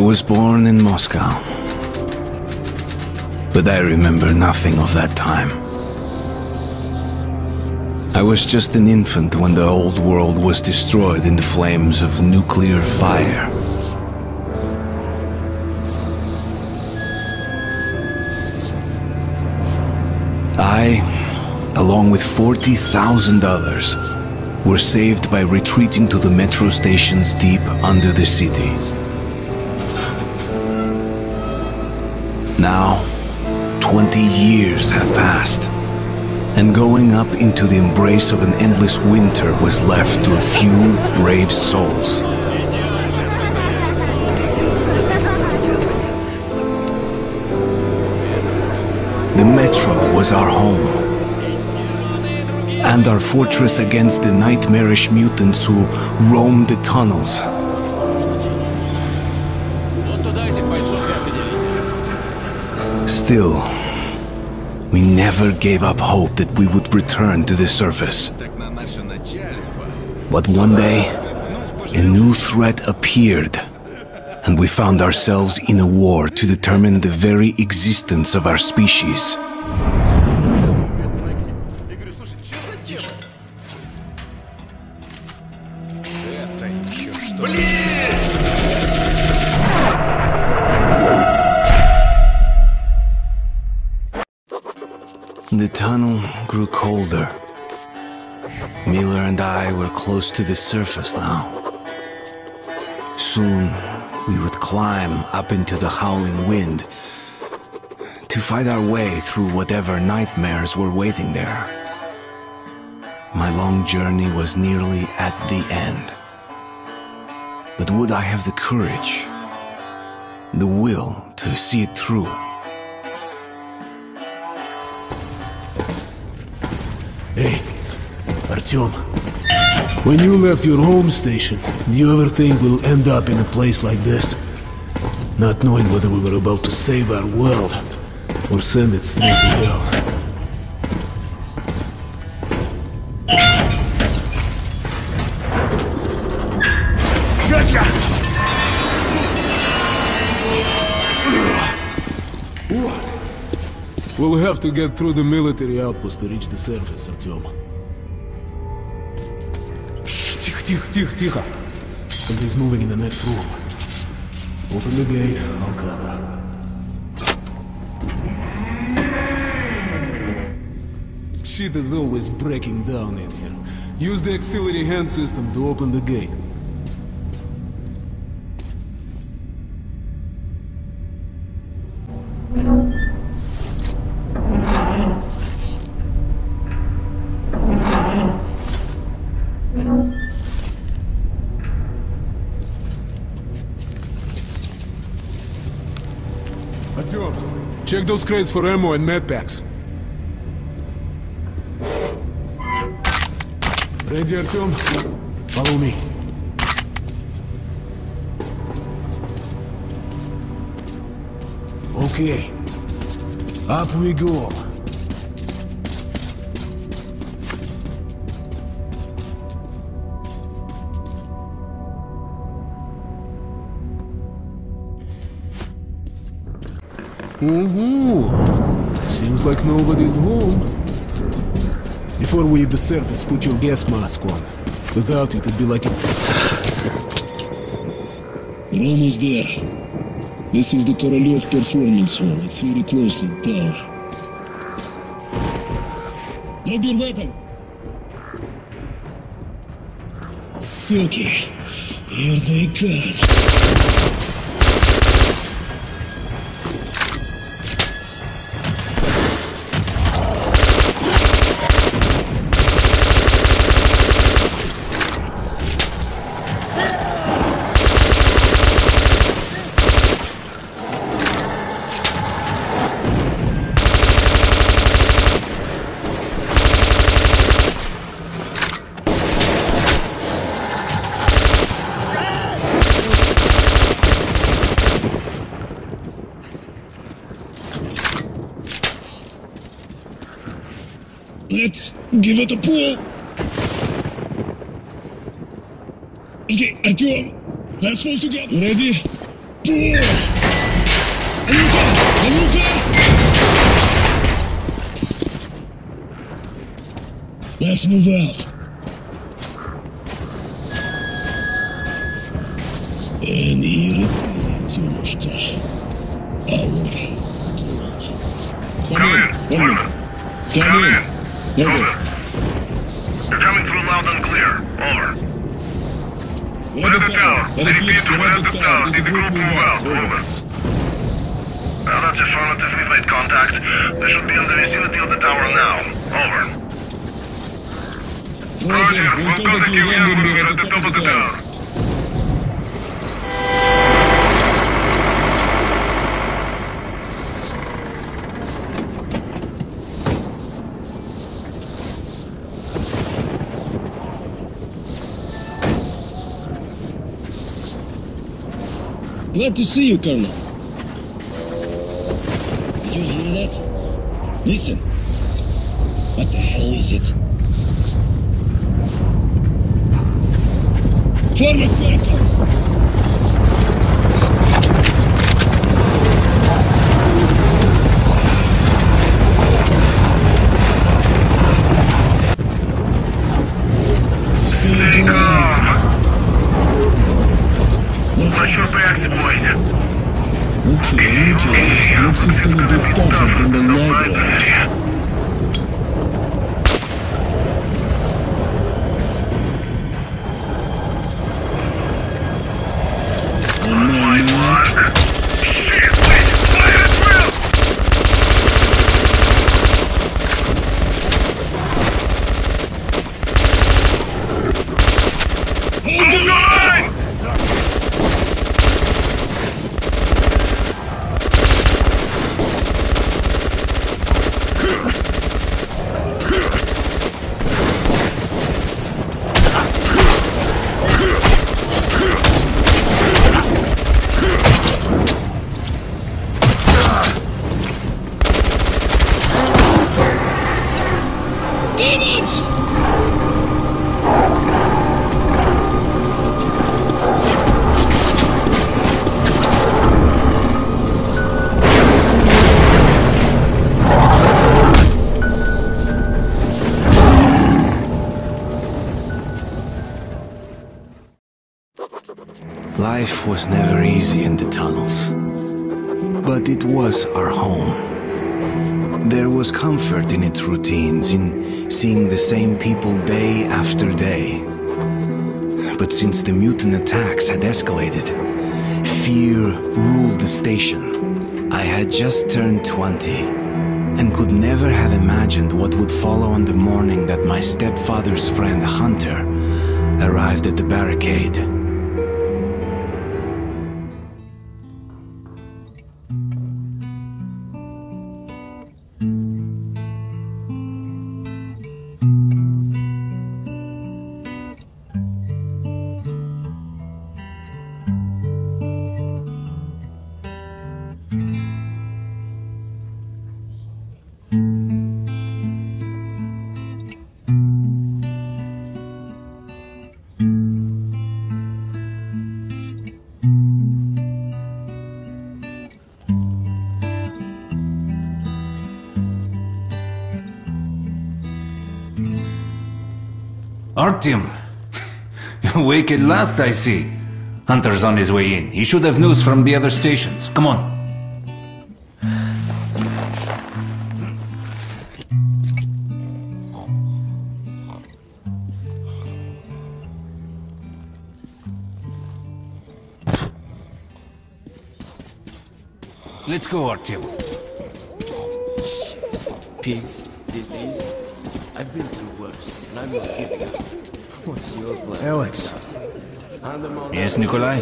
was born in Moscow. But I remember nothing of that time. I was just an infant when the old world was destroyed in the flames of nuclear fire. I, along with 40,000 others, were saved by retreating to the metro stations deep under the city. Now, 20 years have passed, and going up into the embrace of an endless winter was left to a few brave souls. The metro was our home, and our fortress against the nightmarish mutants who roamed the tunnels. Still, we never gave up hope that we would return to the surface. But one day, a new threat appeared, and we found ourselves in a war to determine the very existence of our species. Close to the surface now. Soon, we would climb up into the howling wind to fight our way through whatever nightmares were waiting there. My long journey was nearly at the end. But would I have the courage, the will to see it through? Hey, Artyom. When you left your home station, do you ever think we'll end up in a place like this? Not knowing whether we were about to save our world or send it straight to hell. We'll have to get through the military outpost to reach the surface, Artyom. тихо, тихо, тихо, тихо. Something's moving in the next room. Open the gate, I'll cover. Shit is always breaking down in here. Use the auxiliary hand system to open the gate. Artyom, Check those crates for ammo and med packs. Ready, Artyom? Follow me. Okay. Up we go. Mm-hmm. Seems like nobody's home. Before we leave the surface, put your gas mask on. Without it, it'd be like a... We're almost there. This is the Korolev Performance Hall. It's very close to the tower. Grab your weapon! Suki, here they come. Let's give it a pull. Okay, Artyom, let's pull together. Ready? Артур! А ну-ка! А ну-ка! Let's move out. And here it is, Артемушка. Our Come in. Come Come in. Come Come in. Repeat, we're at the tower. Did the group move out? Over. Well, that's affirmative. We've made contact. They should be in the vicinity of the tower now. Over. Roger. We'll contact you again when we're at the top of the tower. Glad to see you, Colonel. Did you hear that? Listen. What the hell is it? Form a circle! Your boys. Okay, okay. Looks it's gonna be tougher than the library. Life was never easy in the tunnels. But it was our home. There was comfort in its routines, in seeing the same people day after day. But since the mutant attacks had escalated, fear ruled the station. I had just turned 20 and could never have imagined what would follow on the morning that my stepfather's friend Hunter arrived at the barricade. Artyom! Awake at last, I see. Hunter's on his way in. He should have news from the other stations. Come on. Let's go, Artyom. Pigs, disease. I've been through I'm not giving up. What's your plan? Alex, Yes, Nikolai?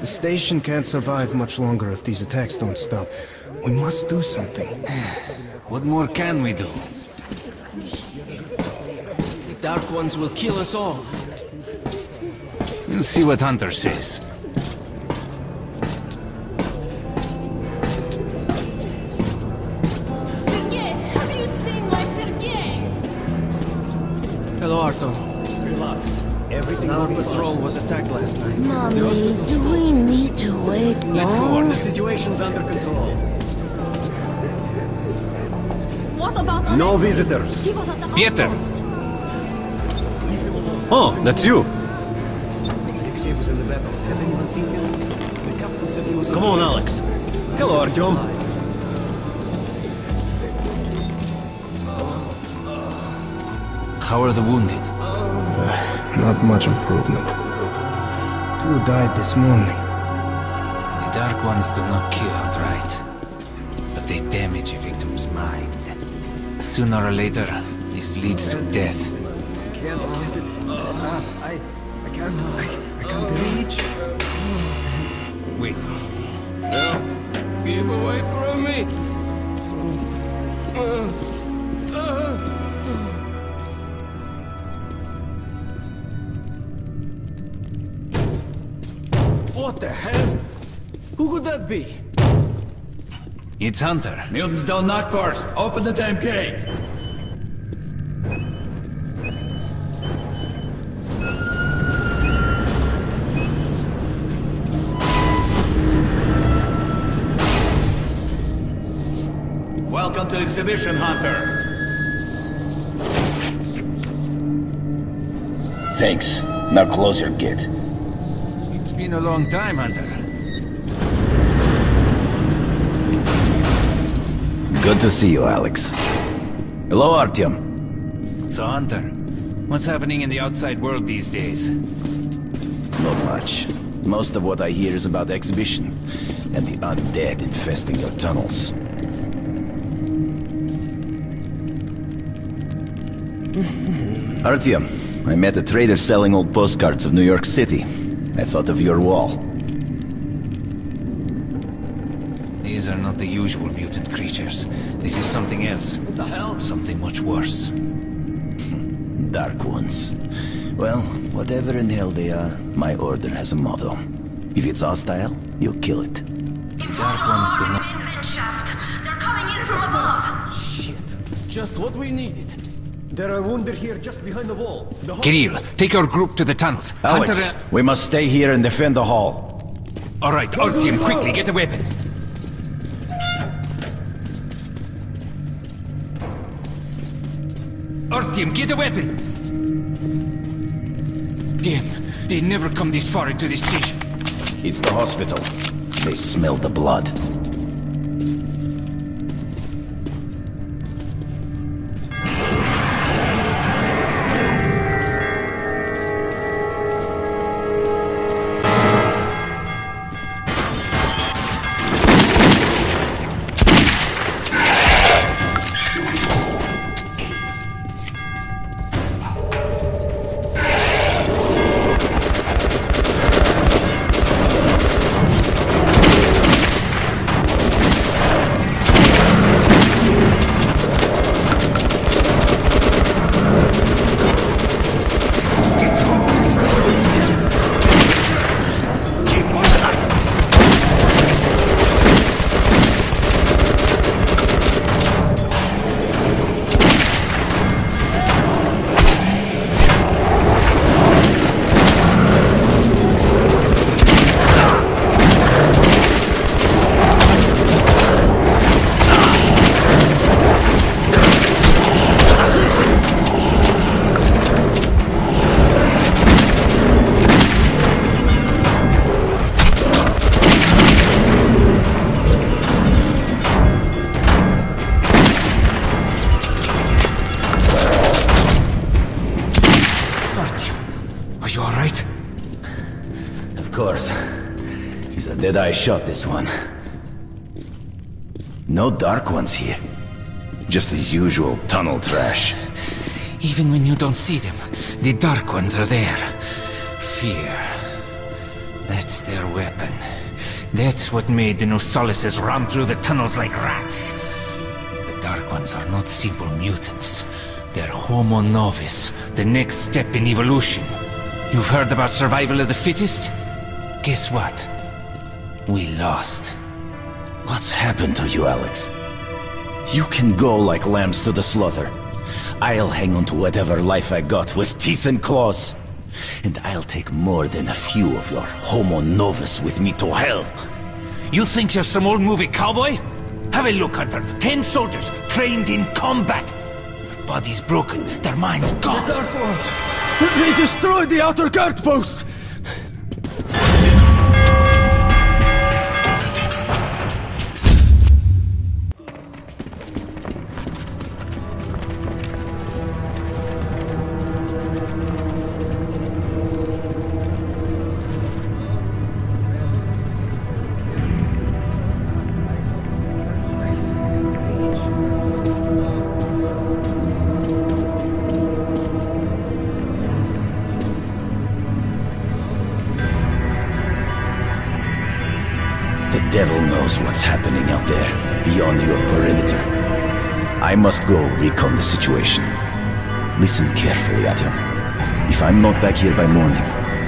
the station can't survive much longer if these attacks don't stop. We must do something. What more can we do? The Dark Ones will kill us all. We'll see what Hunter says. My Sergei? Hello, Artyom. Everything Now will be patrol was attacked last night. Mommy, do full. we need to wait Let's go. long? The situation's under control. What about No Alexei? visitors. He was at the Peter. outpost. Oh, that's you. Alexei was in the battle. Has anyone seen him? The captain said he was Come on, Alex. Hello, Artyom. How are the wounded? Not much improvement. Two died this morning. The Dark Ones do not kill outright, but they damage a victim's mind. Sooner or later, this leads to death. I Can't get it. Ah, I, I can't. I, I can't reach. Wait, No, Give away from me! What the hell? Who could that be? it's Hunter. Mutants don't knock first. Open the damn gate. Welcome to Exhibition Hunter. Thanks. Now close your gate. It's been a long time, Hunter. Good to see you, Alex. Hello, Artyom. So, Hunter, what's happening in the outside world these days? Not much. Most of what I hear is about the exhibition and the undead infesting your tunnels. Artyom, I met a trader selling old postcards of New York City. I thought of your wall. These are not the usual mutant creatures. This is something else. What the hell? Something much worse. Dark ones. Well, whatever in hell they are, my order has a motto. If it's hostile, you kill it. Dark ones do not... They're coming in from above. Shit. Just what we needed. There are wounded here just behind the wall. The Kirill, take your group to the tunnels. Alex, Hunter... we must stay here and defend the hall. All right, Artyom, quickly, get a weapon. Artyom, get a weapon! Damn, they never come this far into this station. It's the hospital. They smell the blood. Of course. He's a dead-eye shot, this one. No dark ones here. Just the usual tunnel trash. Even when you don't see them, the Dark Ones are there. Fear. That's their weapon. That's what made the Nosalises run through the tunnels like rats. The Dark Ones are not simple mutants. They're Homo Novus, the next step in evolution. You've heard about survival of the fittest? Guess what? We lost. What's happened to you, Alex? You can go like lambs to the slaughter. I'll hang on to whatever life I got with teeth and claws. And I'll take more than a few of your homo novus with me to hell. You think you're some old movie cowboy? Have a look, Hunter. Ten soldiers trained in combat. Their bodies broken, their minds gone. The Dark Ones! They destroyed the outer guard post! Knows what's happening out there, beyond your perimeter. I must go recon the situation. Listen carefully, Artyom. If I'm not back here by morning,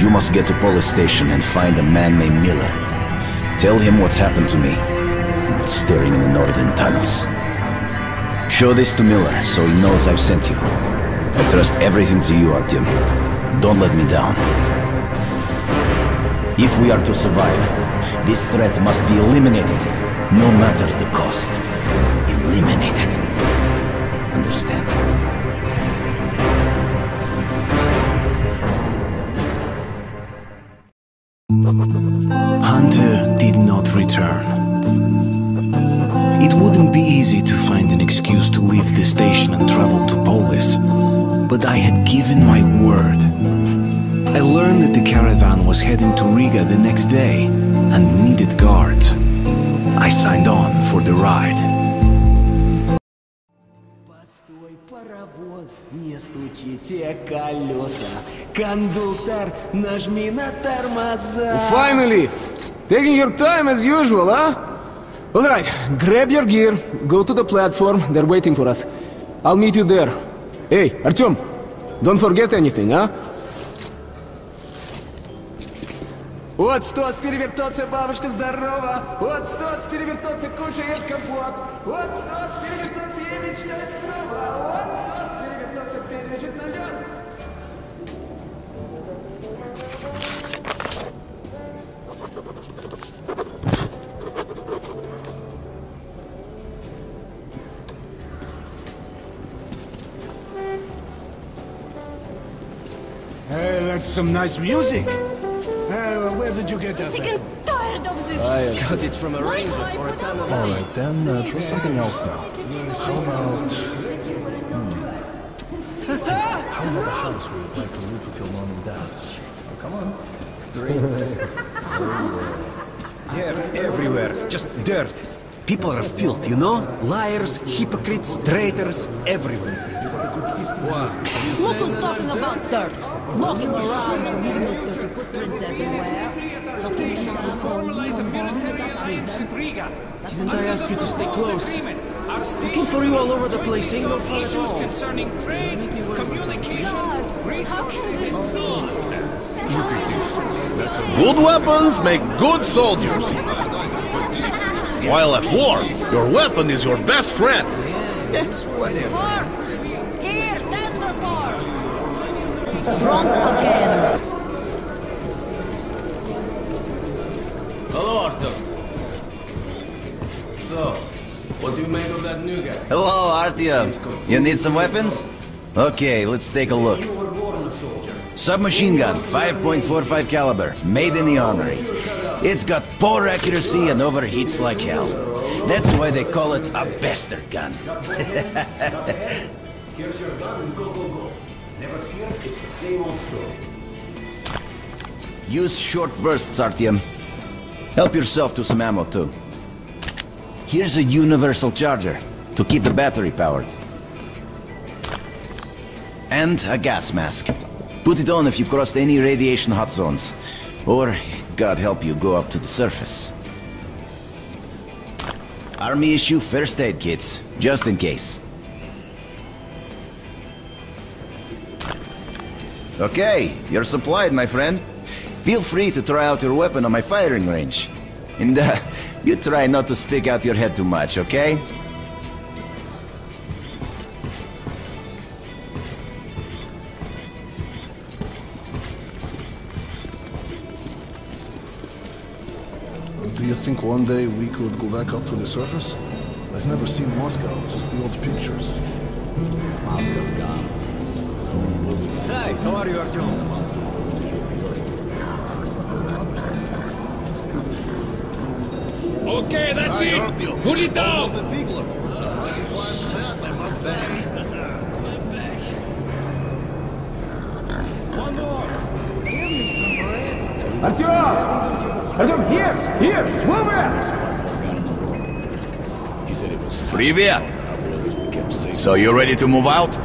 you must get to Polis station and find a man named Miller. Tell him what's happened to me, and what's stirring in the northern tunnels. Show this to Miller, so he knows I've sent you. I trust everything to you, Artyom. Don't let me down. If we are to survive, this threat must be eliminated, no matter the cost. Eliminated. Understand? Hunter did not return. It wouldn't be easy to find an excuse to leave the station and travel to Polis, but I had given my word. I learned that the caravan was heading to Riga the next day and needed guards. I signed on for the ride. Паровоз, не стучите колеса. Кондуктор, нажми на тормоза. Finally! Taking your time as usual, huh? Alright, grab your gear, go to the platform, they're waiting for us. I'll meet you there. Hey, Artyom, don't forget anything, huh? Вот стоц перевертоться, бабушка здорова! Вот стоц перевертоться, кушает компот! Вот стоц перевертоться и мечтать снова! Вот стоц перевертоться, пережить налет! Hey, that's some nice music. Where did you get that? Sick and tired of this I shit. got it from a ranger for a ton of money. Alright, then uh, try something else now. How about... Hmm. How about the house where you'd like to live with your mom and dad? Come on. They're everywhere. Just dirt. People are filth, you know? Liars, hypocrites, traitors, everywhere. Look who's talking about dirt. Walking around and leaving those dirty footprints everywhere. Looking in telephone, Didn't I ask you to stay close? Looking for you all over the place, ain't no fun at all. God, how can this be? Good weapons make good soldiers. While at war, your weapon is your best friend. Pork! Here, tender pork! Drunk again. Arthur. So, what do you make of that new guy? Hello, Artyom. You need some weapons? Okay, let's take a look. Submachine gun, 5.45 caliber, made in the armory. It's got poor accuracy and overheats like hell. That's why they call it a bastard gun. Here's your gun and go, go, go. Never fear, it's the same old story. Use short bursts, Artyom. Help yourself to some ammo, too. Here's a universal charger to keep the battery powered. And a gas mask. Put it on if you crossed any radiation hot zones. Or, God help you, go up to the surface. Army issue first aid kits, just in case. Okay, you're supplied, my friend. Feel free to try out your weapon on my firing range. And uh, you try not to stick out your head too much, okay? Do you think one day we could go back up to the surface? I've never seen Moscow, just the old pictures. Moscow's gone. Hey, how are you, Artyom? Okay, that's it. Put it down. Артем! Артем, here! Here! Move it! Привет! So you ready to move out?